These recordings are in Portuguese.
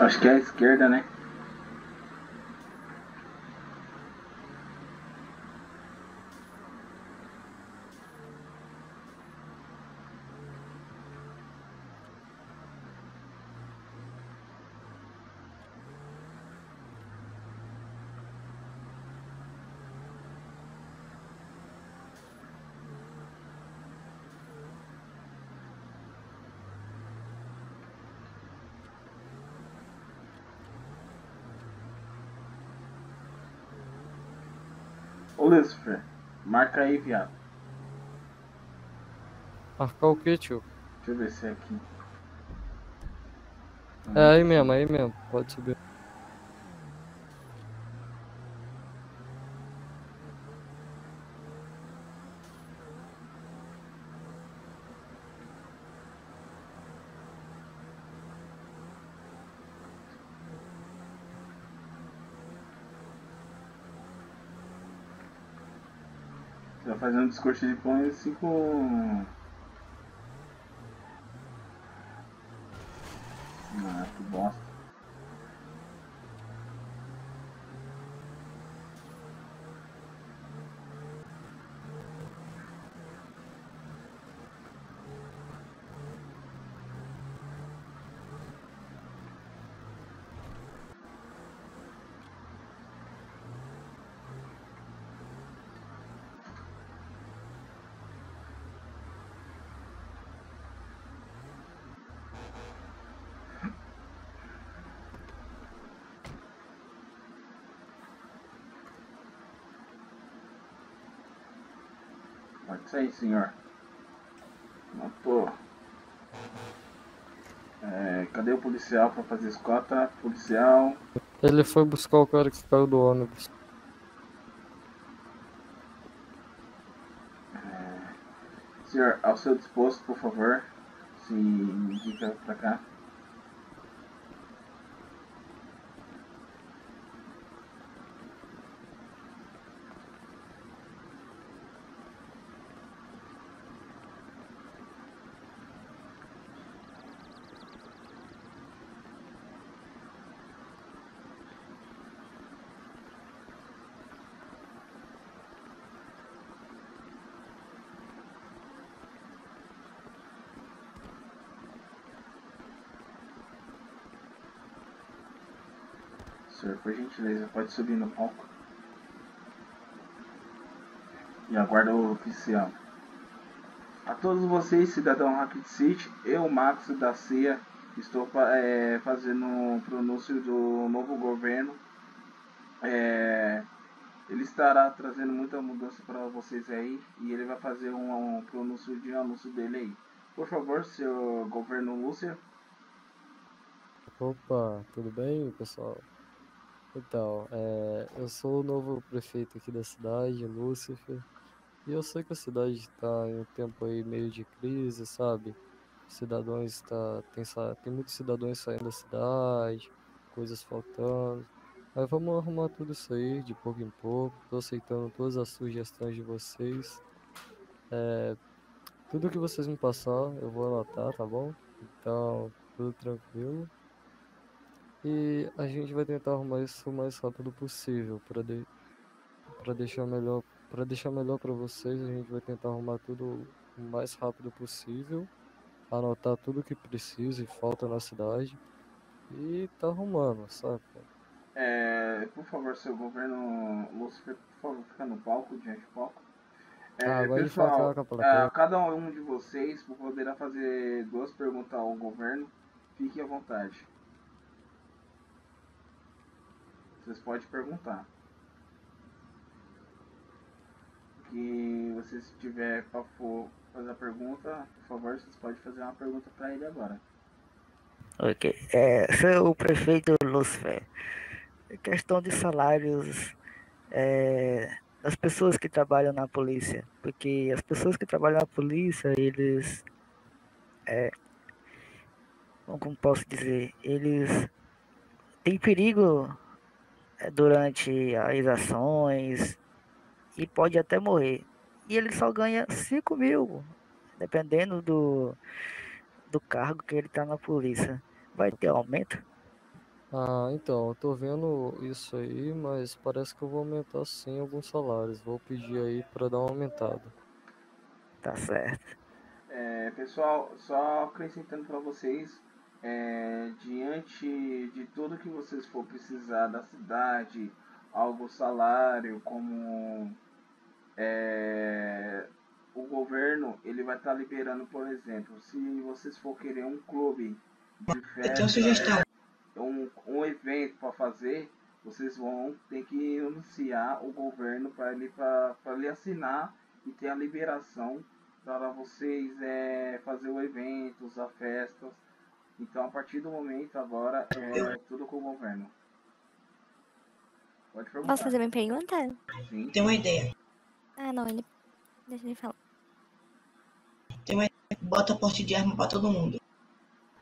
Acho que é a esquerda, né? Ô Lucifer, marca aí, viado. Marcar o que, tio? Deixa eu ver se é aqui. É aí mesmo, aí mesmo. Pode subir. Você vai fazer um discurso de põe cinco. Ah, que bosta. Pode sair, senhor. Pô. É, cadê o policial pra fazer escota? Policial. Ele foi buscar o cara que caiu do ônibus. Senhor, ao seu disposto, por favor. Se indica pra cá. Senhor, por gentileza, pode subir no palco. E aguarda o oficial. A todos vocês, cidadão Rocket City, eu, Max da CIA, estou é, fazendo um pronúncio do novo governo. É, ele estará trazendo muita mudança para vocês aí e ele vai fazer um, um pronúncio de anúncio dele aí. Por favor, seu governo Lúcia. Opa, tudo bem, pessoal? Então, é, eu sou o novo prefeito aqui da cidade, Lúcifer, e eu sei que a cidade está em um tempo aí meio de crise, sabe? Cidadãos tá, tem, tem muitos cidadãos saindo da cidade, coisas faltando. Mas vamos arrumar tudo isso aí de pouco em pouco. Tô aceitando todas as sugestões de vocês. É, tudo que vocês me passar, eu vou anotar, tá bom? Então, tudo tranquilo. E a gente vai tentar arrumar isso o mais rápido possível para de... para deixar melhor para deixar melhor para vocês. A gente vai tentar arrumar tudo o mais rápido possível, anotar tudo que precisa e falta na cidade e tá arrumando, saca? É, por favor, seu governo Lúcifer, por favor, fica no palco, diante do palco. É, Ah, pessoal, ah, cada um de vocês poderá fazer duas perguntas ao governo. Fique à vontade. Vocês podem perguntar. Que você se tiver para fazer a pergunta, por favor, vocês podem fazer uma pergunta para ele agora. Ok. É, seu prefeito Lúcifer, questão de salários é, das pessoas que trabalham na polícia, porque as pessoas que trabalham na polícia, eles, é, como posso dizer, eles têm perigo durante as ações e pode até morrer. E ele só ganha 5 mil, dependendo do, do cargo que ele está na polícia. Vai ter aumento? Ah, então, eu tô vendo isso aí, mas parece que eu vou aumentar sim alguns salários. Vou pedir aí pra dar uma aumentada. Tá certo. É, pessoal, só acrescentando para vocês, é, diante de tudo que vocês for precisar da cidade, algo salário, como é, o governo, ele vai estar liberando, por exemplo, se vocês for querer um clube de festa, um, um evento para fazer, vocês vão ter que anunciar o governo para ele, pra, pra ele assinar e ter a liberação para vocês é, fazer o evento, usar festas. Então, a partir do momento agora, é tudo com o governo. Pode perguntar. Posso fazer minha pergunta? Sim. Tem uma ideia. Ah, não, ele. Deixa ele falar. Tem uma ideia. Bota porte de arma pra todo mundo.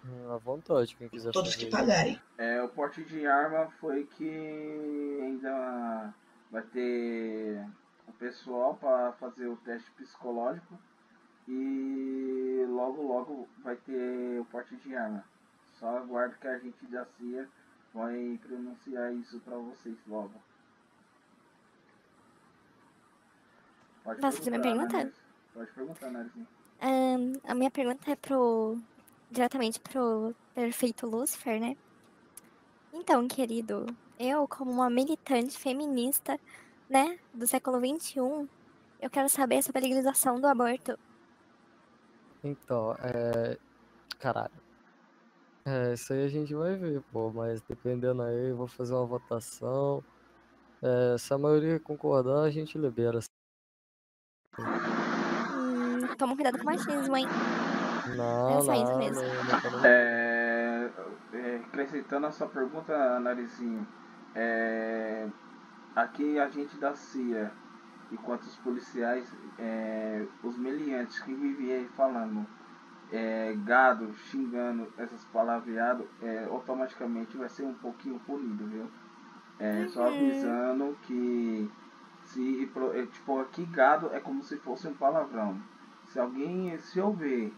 Hum, À vontade, quem quiser Todos que fazer. pagarem. É, o porte de arma foi que ainda vai ter o pessoal para fazer o teste psicológico e logo logo vai ter o porte de arma. Só aguardo que a gente da CIA vai pronunciar isso para vocês logo. Pode Posso fazer minha pergunta? Nariz. Pode perguntar, Narizinho. Ahn, a minha pergunta é pro. diretamente pro perfeito Lúcifer, né? Então, querido, eu, como uma militante feminista, né, do século XXI, eu quero saber sobre a legalização do aborto. Então, é. Caralho. É, isso aí a gente vai ver, pô, mas dependendo aí, eu vou fazer uma votação. É, se a maioria concordar, a gente libera. Hum, toma cuidado com o machismo, hein? Não, só isso não, mesmo. não, não tá nem- É, é, acrescentando a sua pergunta, Narizinho, é, aqui a gente da CIA, enquanto os policiais, é, os meliantes que vivem aí falando é, gado, xingando essas palavreadas, é, automaticamente vai ser um pouquinho punido, viu? É, Só Uhum. avisando que se é, tipo aqui gado é como se fosse um palavrão. Se alguém se eu ver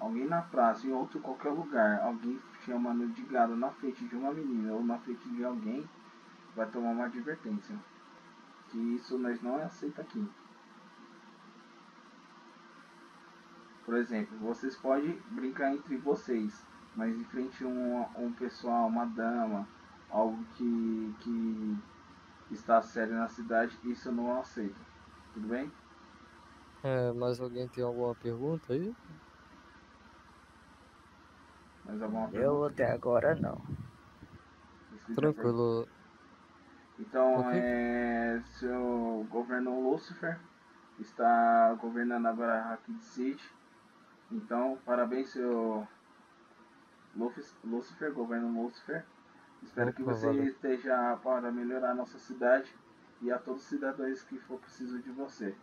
alguém na praça, em outro qualquer lugar, alguém chamando de gado na frente de uma menina ou na frente de alguém, vai tomar uma advertência. Que isso nós não aceita aqui. Por exemplo, vocês podem brincar entre vocês, mas em frente a um, um pessoal, uma dama, algo que, que está sério na cidade, isso eu não aceito. Tudo bem? É, mais alguém tem alguma pergunta aí? Mais alguma Eu pergunta? até agora não. Tranquilo. Então, Ok. é, seu governo Lucifer está governando agora Rapid City. Então, parabéns, seu Lucifer, governo Lucifer. Espero que você esteja para melhorar a nossa cidade e a todos os cidadãos que for preciso de você.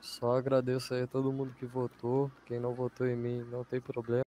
Só agradeço aí a todo mundo que votou. Quem não votou em mim não tem problema.